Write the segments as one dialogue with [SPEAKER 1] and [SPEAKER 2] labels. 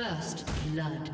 [SPEAKER 1] First blood.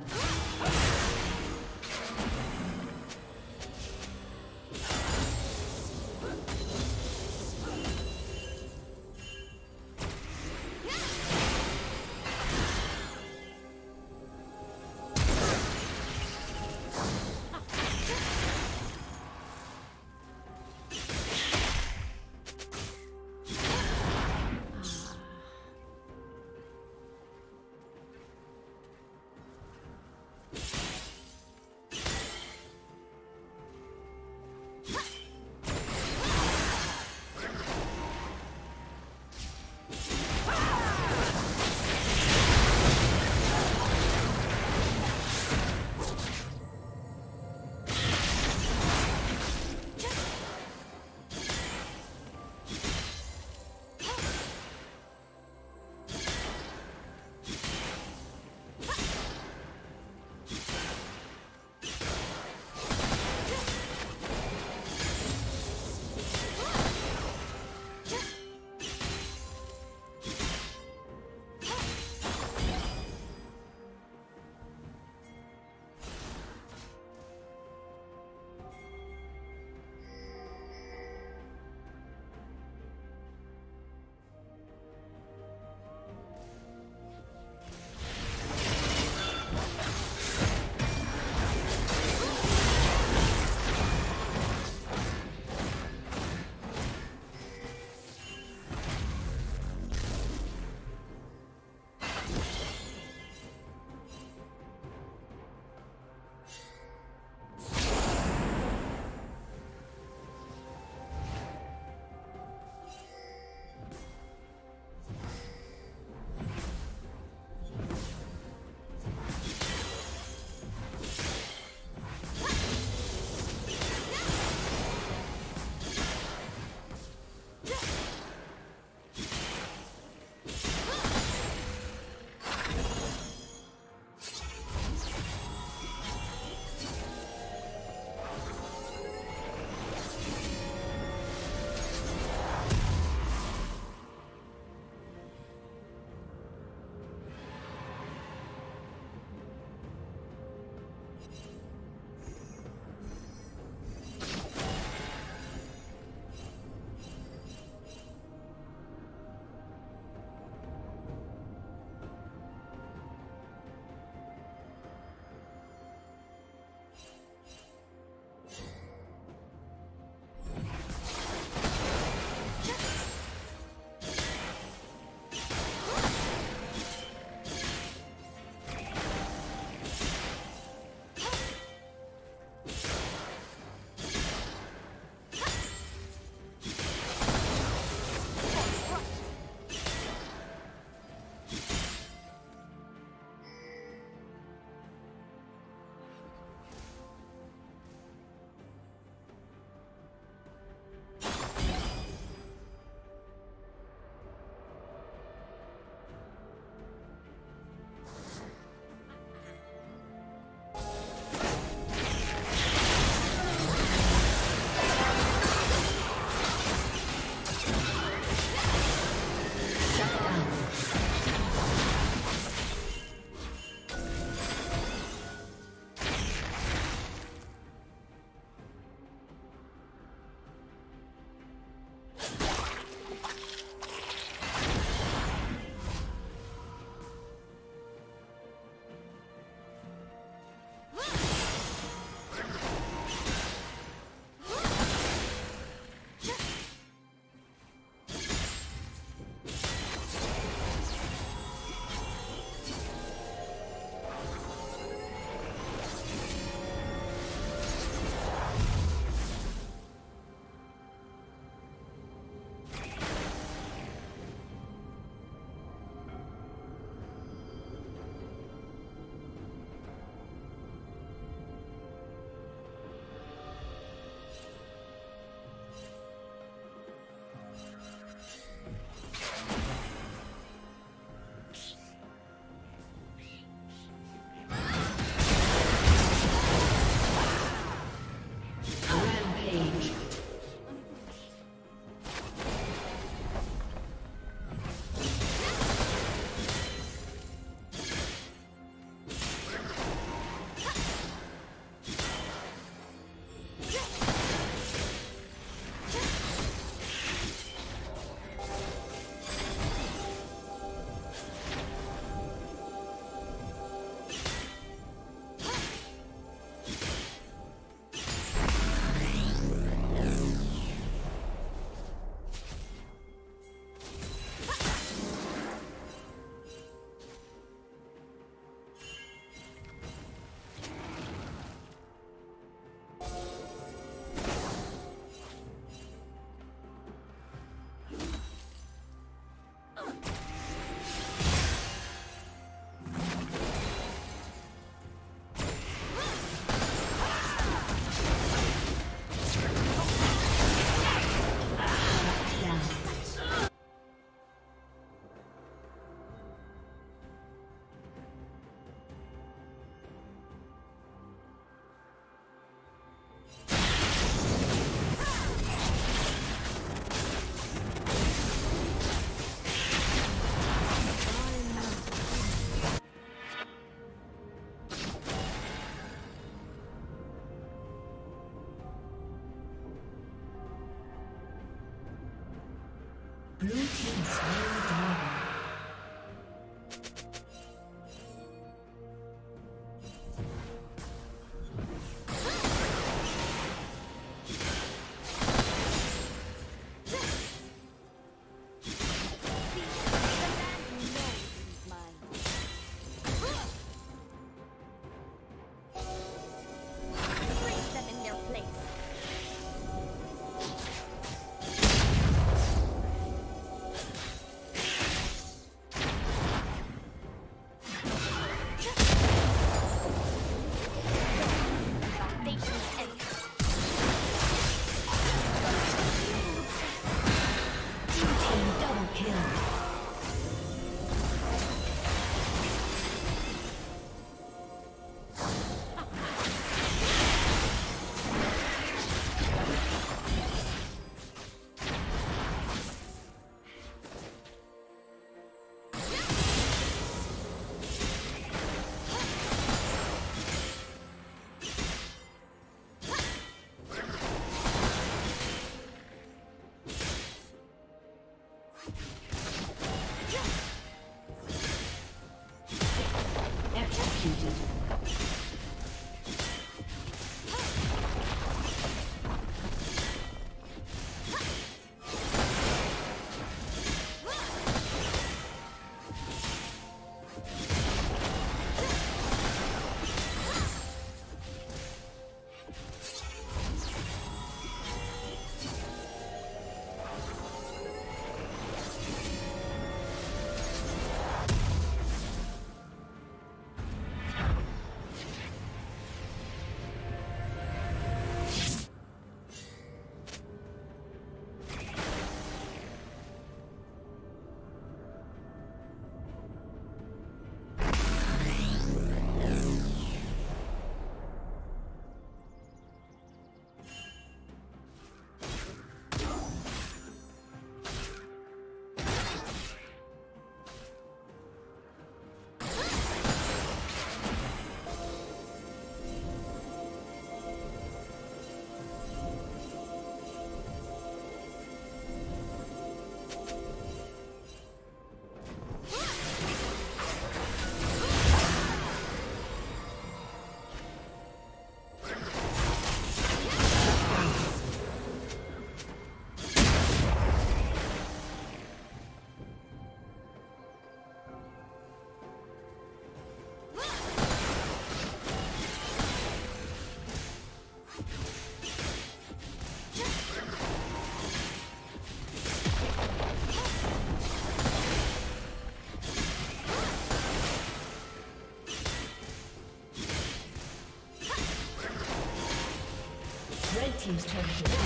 [SPEAKER 1] Team's turret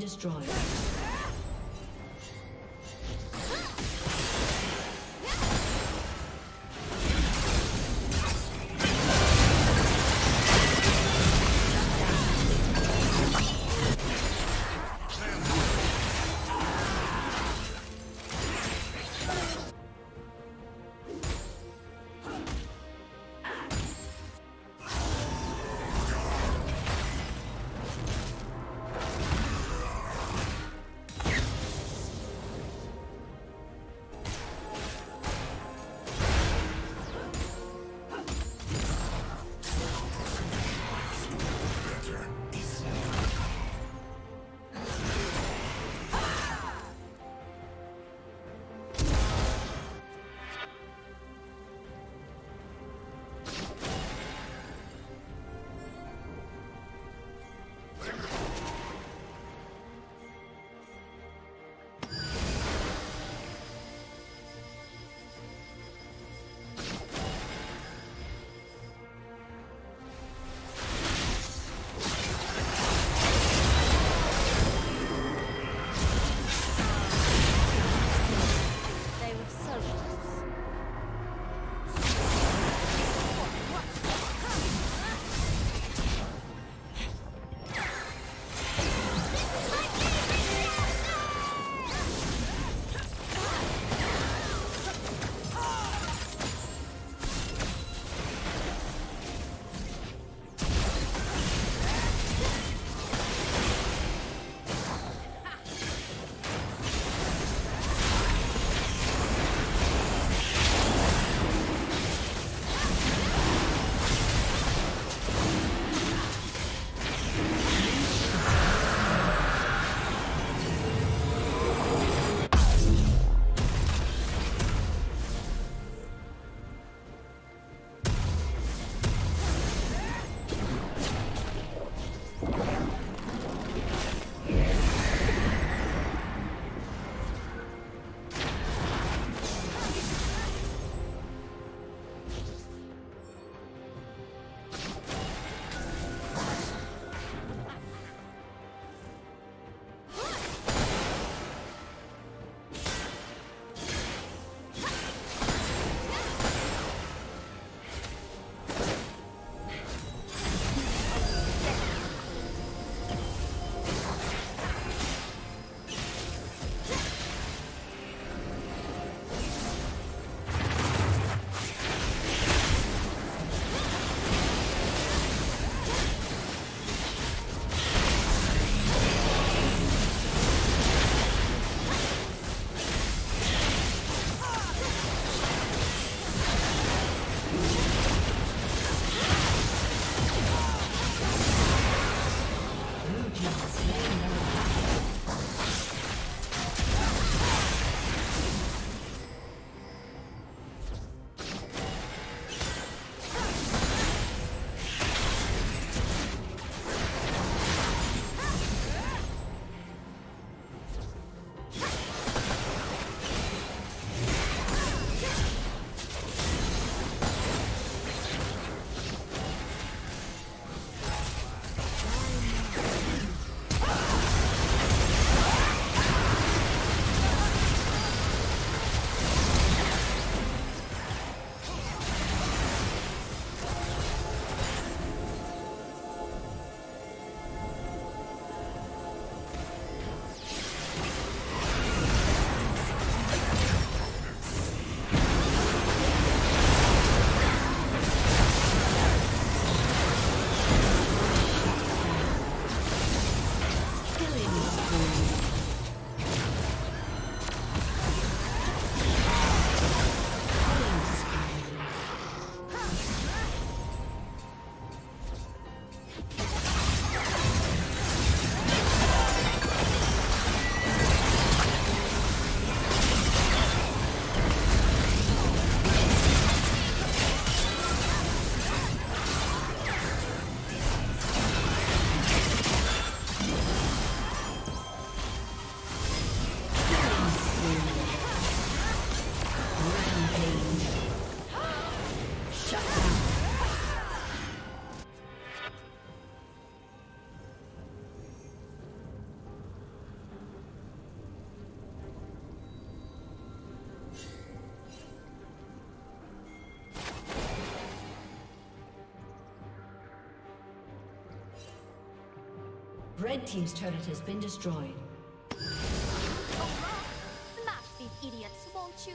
[SPEAKER 1] Destroyed. Red Team's turret has been destroyed.
[SPEAKER 2] Oh, Smash these idiots, won't you?